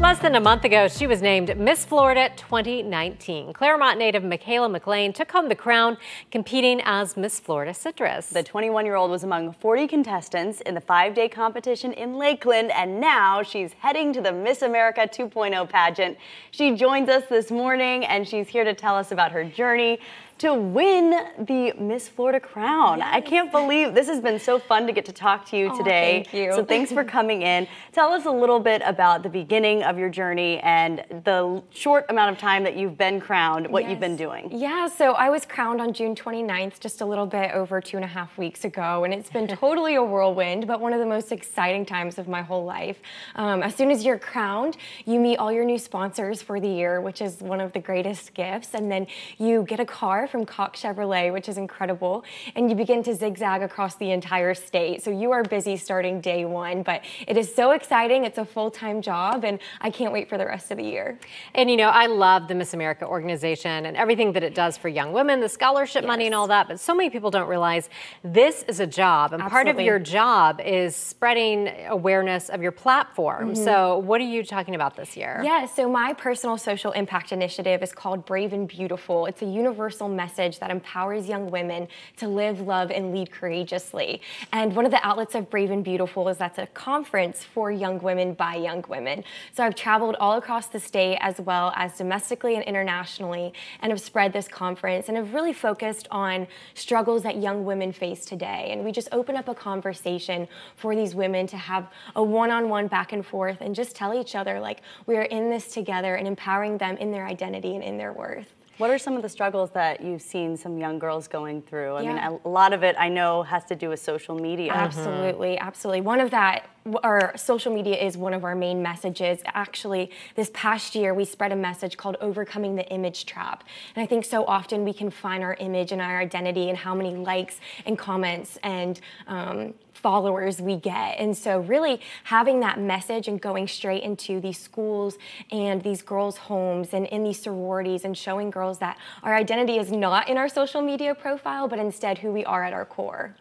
Less than a month ago, she was named Miss Florida 2019. Clermont native Michaela McLean took home the crown, competing as Miss Florida Citrus. The 21-year-old was among 40 contestants in the five-day competition in Lakeland, and now she's heading to the Miss America 2.0 pageant. She joins us this morning, and she's here to tell us about her journey to win the Miss Florida crown. Yes. I can't believe this has been so fun to get to talk to you oh, today. Thank you. So thanks for coming in. Tell us a little bit about the beginning of your journey and the short amount of time that you've been crowned, what yes. you've been doing. Yeah, so I was crowned on June 29th, just a little bit over two and a half weeks ago, and it's been totally a whirlwind, but one of the most exciting times of my whole life. Um, as soon as you're crowned, you meet all your new sponsors for the year, which is one of the greatest gifts, and then you get a car from Cox Chevrolet, which is incredible, and you begin to zigzag across the entire state. So you are busy starting day one, but it is so exciting. It's a full-time job, and I can't wait for the rest of the year. And you know, I love the Miss America organization and everything that it does for young women, the scholarship yes. money and all that, but so many people don't realize this is a job, and Absolutely. part of your job is spreading awareness of your platform. Mm -hmm. So what are you talking about this year? Yeah, so my personal social impact initiative is called Brave and Beautiful. It's a universal message that empowers young women to live, love, and lead courageously. And one of the outlets of Brave and Beautiful is that's a conference for young women by young women. So I've traveled all across the state as well as domestically and internationally and have spread this conference and have really focused on struggles that young women face today. And we just open up a conversation for these women to have a one-on-one -on -one back and forth and just tell each other like we are in this together and empowering them in their identity and in their worth. What are some of the struggles that you've seen some young girls going through? I yeah. mean, a lot of it I know has to do with social media. Absolutely, mm -hmm. absolutely. One of that, our social media is one of our main messages. Actually, this past year, we spread a message called Overcoming the Image Trap. And I think so often we can find our image and our identity and how many likes and comments and um, followers we get. And so really having that message and going straight into these schools and these girls' homes and in these sororities and showing girls that our identity is not in our social media profile, but instead who we are at our core.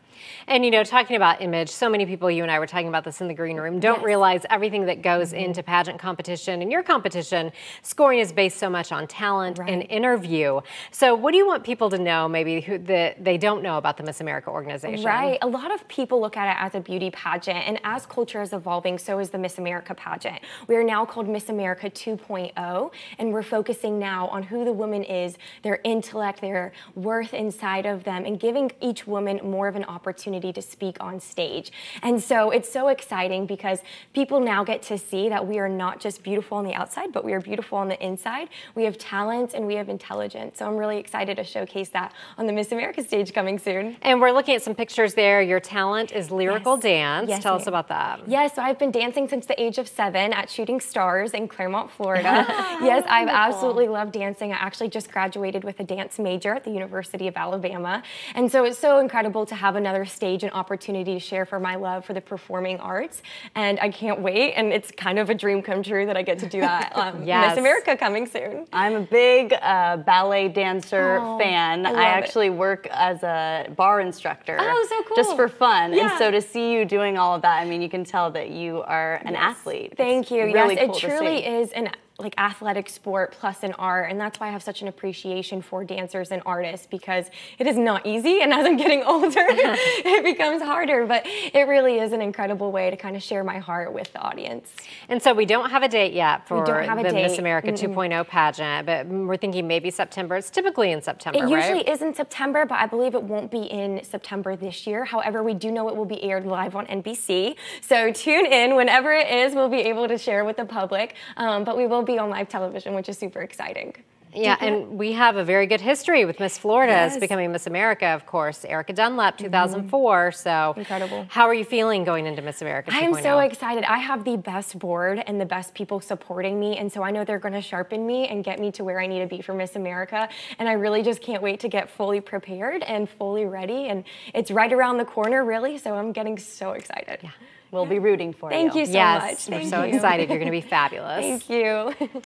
And you know, talking about image, so many people, you and I were talking about this in the green room, don't yes. realize everything that goes mm -hmm. into pageant competition. And your competition, scoring is based so much on talent right. and interview. So what do you want people to know maybe who that they don't know about the Miss America organization? Right. A lot of people look at it as a beauty pageant. And as culture is evolving, so is the Miss America pageant. We are now called Miss America 2.0. And we're focusing now on who the woman is, their intellect, their worth inside of them, and giving each woman more of an opportunity opportunity to speak on stage. And so it's so exciting because people now get to see that we are not just beautiful on the outside, but we are beautiful on the inside. We have talent and we have intelligence. So I'm really excited to showcase that on the Miss America stage coming soon. And we're looking at some pictures there. Your talent is lyrical yes. dance. Yes, Tell us about that. Yes, so I've been dancing since the age of seven at Shooting Stars in Clermont, Florida. yes, I've absolutely loved dancing. I actually just graduated with a dance major at the University of Alabama. And so it's so incredible to have another another stage and opportunity to share for my love for the performing arts. And I can't wait. And it's kind of a dream come true that I get to do that. Um, yes. Miss America coming soon. I'm a big uh, ballet dancer oh, fan. I, I actually it. work as a barre instructor. Oh, so cool. Just for fun. Yeah. And so to see you doing all of that, I mean, you can tell that you are an yes. athlete. Thank it's you. Really yes, cool it truly is an like athletic sport plus an art and that's why I have such an appreciation for dancers and artists because it is not easy and as I'm getting older it becomes harder but it really is an incredible way to kind of share my heart with the audience. And so we don't have a date yet for the date. Miss America mm -mm. 2.0 pageant but we're thinking maybe September. It's typically in September, It usually right? is in September but I believe it won't be in September this year. However, we do know it will be aired live on NBC. So tune in whenever it is. We'll be able to share with the public um, but we will be on live television, which is super exciting. Yeah, and we have a very good history with Miss Florida yes. becoming Miss America, of course. Ericka Dunlap, 2004. Mm -hmm. So incredible. How are you feeling going into Miss America? I am so oh? excited. I have the best board and the best people supporting me, and so I know they're going to sharpen me and get me to where I need to be for Miss America. And I really just can't wait to get fully prepared and fully ready. And it's right around the corner, really. So I'm getting so excited. Yeah. We'll be rooting for Thank you. Thank you so yes, much. Thank we're so you. excited. You're going to be fabulous. Thank you.